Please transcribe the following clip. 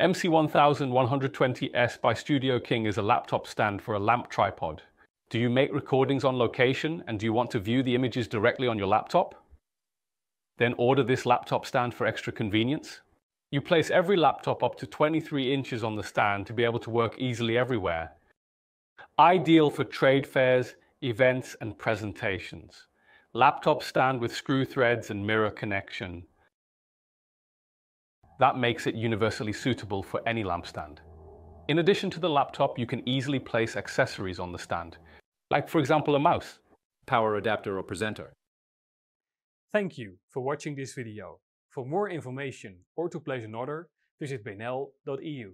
MC1120S by StudioKing is a laptop stand for a lamp tripod. Do you make recordings on location and do you want to view the images directly on your laptop? Then order this laptop stand for extra convenience. You place every laptop up to 23 inches on the stand to be able to work easily everywhere. Ideal for trade fairs, events and presentations. Laptop stand with screw threads and mirror connection. That makes it universally suitable for any lamp stand. In addition to the laptop, you can easily place accessories on the stand, like for example a mouse, power adapter or presenter. Thank you for watching this video. For more information or to place an order, visit benel.eu.